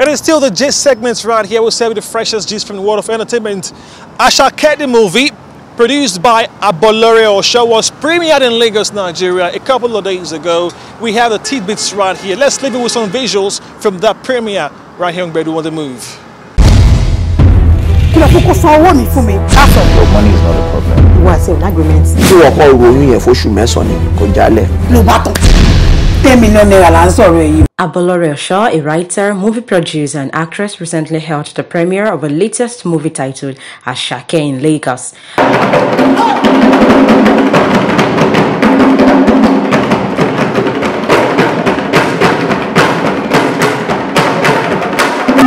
It is still the gist segments right here. We'll serve you the freshest gist from the world of entertainment. Asake the movie, produced by Abolore Osho, was premiered in Lagos, Nigeria a couple of days ago. We have the tidbits right here. Let's leave it with some visuals from that premiere right here on Gbedu on the Move. kí ló kókó san owó mi fún mi. káfọ̀ Your money is not a problem. ìwà àti ọ̀nà agreement. tí wọ́n kọ́ ròyìn yẹn fóṣù mẹ́sàn-án ni kò jálẹ̀. ló bá tán ten million naira là ń sọ̀rọ̀ èyí. Abolore Osho, a writer, movie producer, and actress, recently held the premiere of her latest movie titled Asake in Lagos.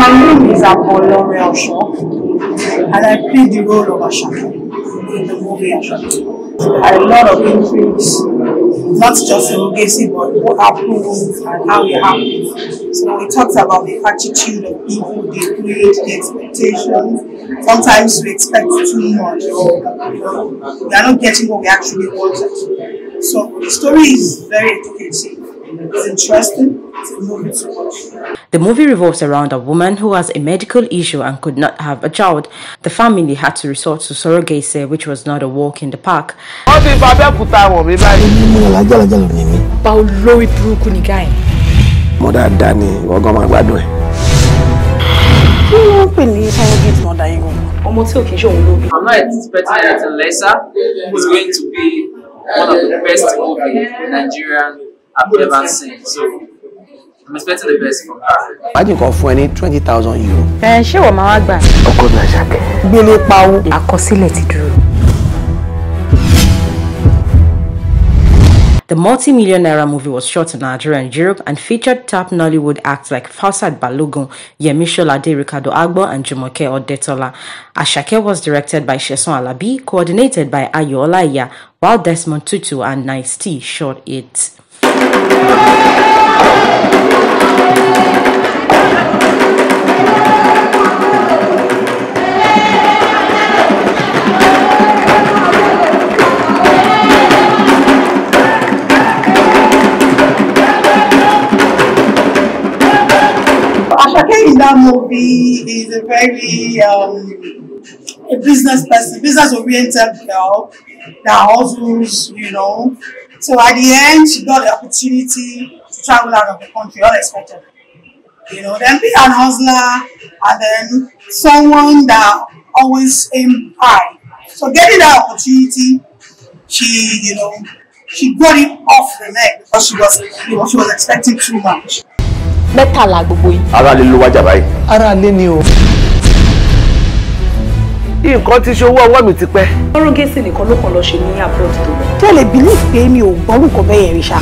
My name is Abolore Osho, and I played the role of Asake in the movie Asake. A lot of intrigues, not just Ogesi, but what happened and how it happened. So we talked about the attitude of people, the greed, the expectations. Sometimes we expect too much, or we are not getting what we actually wanted. So the story is very educative. It's interesting. It's a movie to watch. The movie revolves around a woman who has a medical issue and could not have a child. The family had to resort to surrogacy, which was not a walk in the park. wọ́n ti fa abẹ́òkúta wọ̀n mi báyìí. ní alájàlájàlá ni mí. pa olórí burúkú ní gáì. mo dáadáa ni ìwọ gan máa gbádùn kí ló ń pè ní surrogate mother yìí gan? ọmọ tí ò kì í ṣe òun ló bí. I'm not expecting that Lesa is going to be one of the best movies Nigerian I've ever seen. So I'm expecting the best from her. májì kan fún ẹ ní twenty thousand euro. ẹ ṣé wọ́n máa wá gbà. ọkọ mi àṣàkẹ́. gbélé pawó. àkọsílẹ̀ ti dúró. The multi-million naira movie was shot in Nigeria and Europe and featured top Nollywood acts like Fausat Balogun, Yemi Sholade, Ricardo Agbor, and Jumoke Odetola. Asake was directed by Sheson Alabi, coordinated by Ayo Olaiya, while Desmond Tutu and Nice T shot it. In that movie is a very um, a business person, business oriented girl that hustles, you know. So at the end, she got the opportunity to travel out of the country unexpected. You know, then be an hustler and then someone that always aim high. So getting that opportunity, she, you know, she got it off the neck because she was, you know, she was expecting too much. mẹ́tàlá gbogbo yìí. ara lè lo wájà báyìí. ara ni o. nǹkan ti ṣe owó ọwọ́ mi ti pẹ́. surrogacy nìkan ló kàn lọ ṣe ní abroad tó lọ. tẹ́lẹ̀ believe pé mi ò gbọ́n nǹkan bẹ́ẹ̀ yẹn rí ṣá.